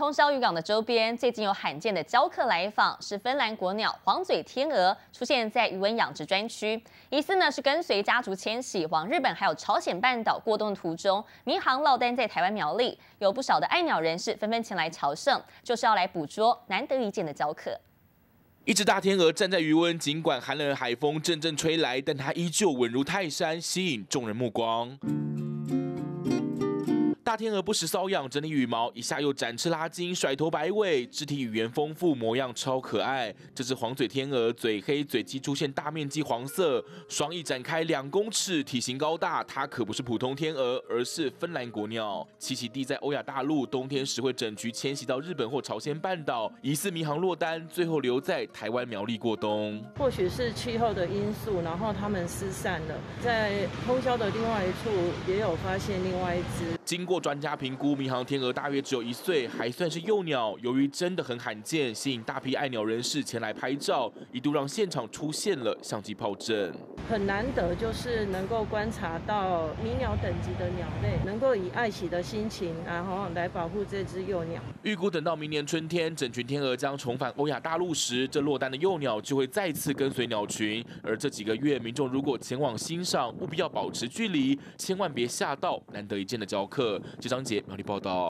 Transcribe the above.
通宵渔港的周边，最近有罕见的礁客来访，是芬兰国鸟黄嘴天鹅出现在渔温养殖专区，疑似呢是跟随家族迁徙往日本还有朝鲜半岛过冬的途中，民航落单在台湾苗栗，有不少的爱鸟人士纷纷前来朝圣，就是要来捕捉难得一见的礁客。一只大天鹅站在余温，尽管寒冷的海风阵阵吹来，但它依旧稳如泰山，吸引众人目光。大天鹅不时搔痒，整理羽毛，一下又展翅拉筋，甩头摆尾，肢体语言丰富，模样超可爱。这只黄嘴天鹅，嘴黑，嘴基出现大面积黄色，双翼展开两公尺，体型高大。它可不是普通天鹅，而是芬兰国鸟。栖息地在欧亚大陆，冬天时会整局迁徙到日本或朝鲜半岛，疑似民航落单，最后留在台湾苗栗过冬。或许是气候的因素，然后它们失散了。在通宵的另外一处，也有发现另外一只。经过专家评估，民航天鹅大约只有一岁，还算是幼鸟。由于真的很罕见，吸引大批爱鸟人士前来拍照，一度让现场出现了相机炮阵。很难得，就是能够观察到迷鸟等级的鸟类，能够以爱惜的心情，然后来保护这只幼鸟。预估等到明年春天，整群天鹅将重返欧亚大陆时，这落单的幼鸟就会再次跟随鸟群。而这几个月，民众如果前往欣赏，务必要保持距离，千万别吓到难得一见的教客。这张杰苗栗报道。